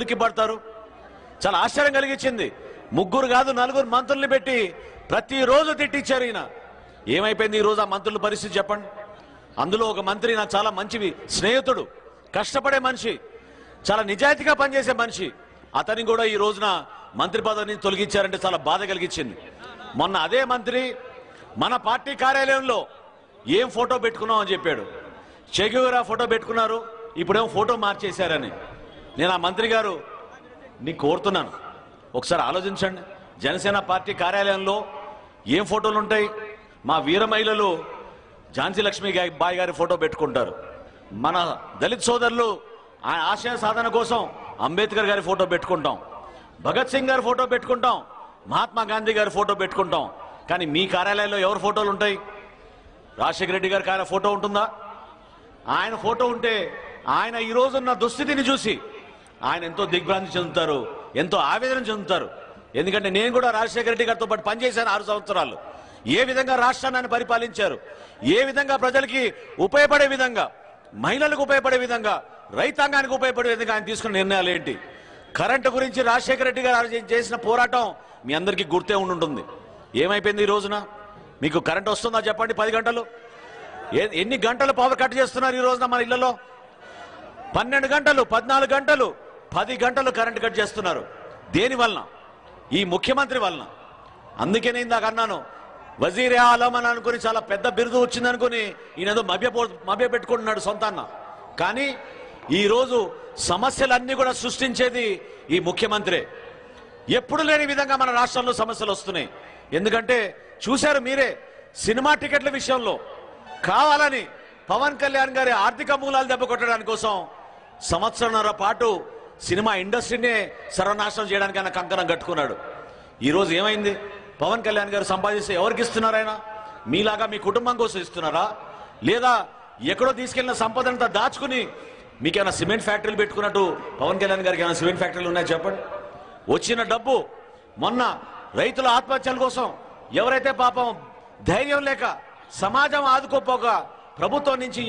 ఉలికి పడతారు. చాలా ఆశ్చర్యం కలిగించింది. ముగ్గురు కాదు నలుగురు మంత్రుల్ని పెట్టి ప్రతిరోజు తిట్టించారు ఈయన. ఏమైపోయింది ఈ రోజు ఆ మంత్రుల పరిస్థితి చెప్పండి. అందులో ఒక మంత్రి నాకు చాలా మంచివి స్నేహితుడు కష్టపడే మనిషి చాలా నిజాయితీగా పనిచేసే మనిషి. అతని కూడా ఈ రోజున మంత్రి పదవిని తొలగించారంటే చాలా బాధ కలిగించింది. మొన్న అదే మంత్రి మన పార్టీ కార్యాలయంలో ఏం ఫోటో పెట్టుకున్నామని చెప్పాడు. చెగువరా ఫోటో పెట్టుకున్నారు ఇప్పుడేమో ఫోటో మార్చేశారని. నేను ఆ మంత్రి గారు నీకు కోరుతున్నాను. ఒకసారి ఆలోచించండి. జనసేన పార్టీ కార్యాలయంలో ఏం ఫోటోలు ఉంటాయి? మా వీర మహిళలు ఝాన్సీ లక్ష్మి బాయ్ గారి ఫోటో పెట్టుకుంటారు. మన దళిత్ సోదరులు ఆయన ఆశయ సాధన కోసం అంబేద్కర్ గారి ఫోటో పెట్టుకుంటాం. భగత్ సింగ్ గారి ఫోటో పెట్టుకుంటాం. మహాత్మా గాంధీ గారి ఫోటో పెట్టుకుంటాం. కానీ మీ కార్యాలయంలో ఎవరి ఫోటోలు ఉంటాయి? రాజశేఖర రెడ్డి గారి కార్య ఫోటో ఉంటుందా? ఆయన ఫోటో ఉంటే ఆయన ఈ రోజున్న దుస్థితిని చూసి ఆయన ఎంతో దిగ్భ్రాంతి చెందుతారు ఎంతో ఆవేదన చెందుతారు. ఎందుకంటే నేను కూడా రాజశేఖర రెడ్డి గారితో పాటు పనిచేశాను ఆరు సంవత్సరాలు. ఏ విధంగా రాష్ట్రాన్ని ఆయన పరిపాలించారు ఏ విధంగా ప్రజలకి ఉపయోగపడే విధంగా మహిళలకు ఉపయోగపడే విధంగా రైతాంగానికి ఉపయోగపడే విధంగా ఆయన తీసుకున్న నిర్ణయాలు ఏంటి? కరెంటు గురించి రాజశేఖర రెడ్డి గారు చేసిన పోరాటం మీ అందరికీ గుర్తే ఉండుంటుంది. ఏమైపోయింది ఈ రోజున? మీకు కరెంట్ వస్తుందా చెప్పండి పది గంటలు? ఎన్ని గంటలు పవర్ కట్ చేస్తున్నారు ఈ రోజున మన ఇళ్ళలో? పన్నెండు గంటలు పద్నాలుగు గంటలు. పది గంటలు కరెంటు కట్ చేస్తున్నారు. దేని వలన? ఈ ముఖ్యమంత్రి వలన. అందుకే నేను ఇందాక అన్నాను వజీరే ఆలం అని అనుకుని చాలా పెద్ద బిరుదు వచ్చింది అనుకుని ఈయన మభ్యపో మభ్య పెట్టుకుంటున్నాడు సొంతాన్న కానీ ఈరోజు సమస్యలన్నీ కూడా సృష్టించేది ఈ ముఖ్యమంత్రి. ఎప్పుడు లేని విధంగా మన రాష్ట్రంలో సమస్యలు వస్తున్నాయి. ఎందుకంటే చూశారు మీరే సినిమా టికెట్ల విషయంలో కావాలని పవన్ కళ్యాణ్ గారి ఆర్థిక మూలాలు దెబ్బ కొట్టడానికి కోసం సంవత్సరంన్నర పాటు సినిమా ఇండస్ట్రీనే సర్వనాశనం చేయడానికి ఆయన కంకణం కట్టుకున్నాడు. ఈరోజు ఏమైంది? పవన్ కళ్యాణ్ గారు సంపాదిస్తే ఎవరికి ఇస్తున్నారు ఆయన? మీలాగా మీ కుటుంబం కోసం ఇస్తున్నారా? లేదా ఎక్కడో తీసుకెళ్ళిన సంపదంతా దాచుకుని మీకేమైనా సిమెంట్ ఫ్యాక్టరీలు పెట్టుకున్నట్టు పవన్ కళ్యాణ్ గారికి ఏమైనా సిమెంట్ ఫ్యాక్టరీలు ఉన్నాయో చెప్పండి? వచ్చిన డబ్బు మొన్న రైతుల ఆత్మహత్యల కోసం ఎవరైతే పాపం ధైర్యం లేక సమాజం ఆదుకోపోక ప్రభుత్వం నుంచి